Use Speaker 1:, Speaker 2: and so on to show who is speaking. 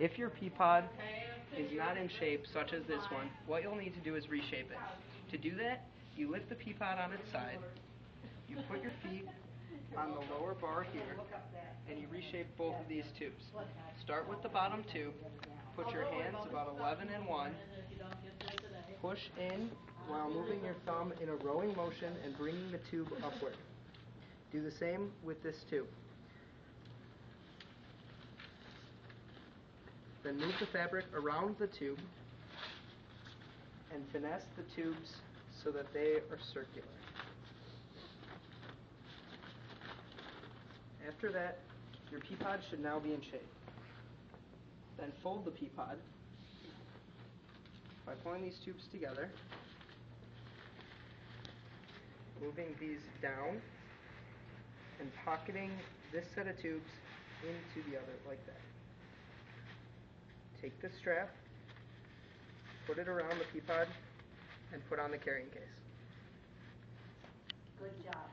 Speaker 1: If your PeaPod is not in shape, such as this one, what you'll need to do is reshape it. To do that, you lift the PeaPod on its side, you put your feet on the lower bar here, and you reshape both of these tubes. Start with the bottom tube, put your hands about 11 and 1, push in while moving your thumb in a rowing motion and bringing the tube upward. Do the same with this tube. Then move the fabric around the tube and finesse the tubes so that they are circular. After that, your PeaPod should now be in shape. Then fold the PeaPod by pulling these tubes together, moving these down, and pocketing this set of tubes into the other like. Take the strap, put it around the PeaPod, and put on the carrying case.
Speaker 2: Good job.